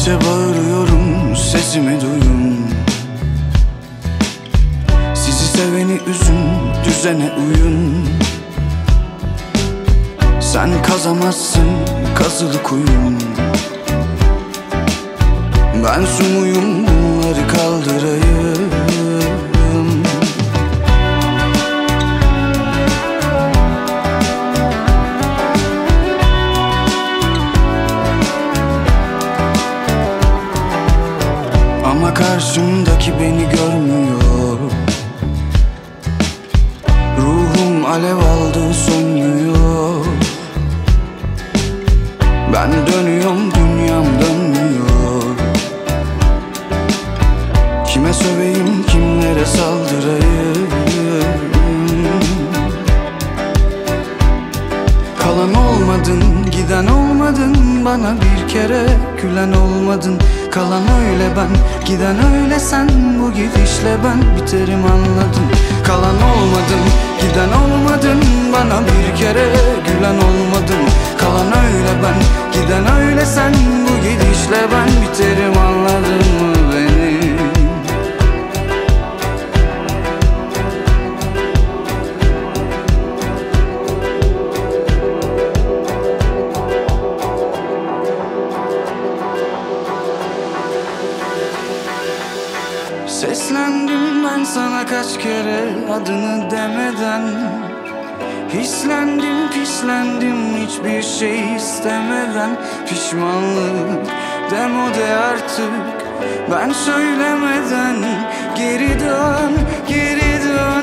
Gece bağırıyorum sesimi duyun. Sizi seveni üzün düzene uyun. Sen kazamazsın kazılı kuyun. Ben sumuyum bunları kaldırayım karşımdaki beni görmüyor. Ruhum alev aldı sönmüyor. Ben dönüyorum dünyam dönmüyor. Kime söveyim kimlere saldırayım? Kalan olmadın, giden olmadın Bana bir kere gülen olmadın Kalan öyle ben, giden öyle sen Bu gidişle ben biterim anladın Kalan olmadın, giden olmadın Bana bir kere gülen olmadın Kalan öyle ben, giden öyle sen Bu gidişle ben Seslendim ben sana kaç kere adını demeden. Hislendim pislendim hiçbir şey istemeden. Pişmanlık demode artık. Ben söylemeden Geri dön geri dön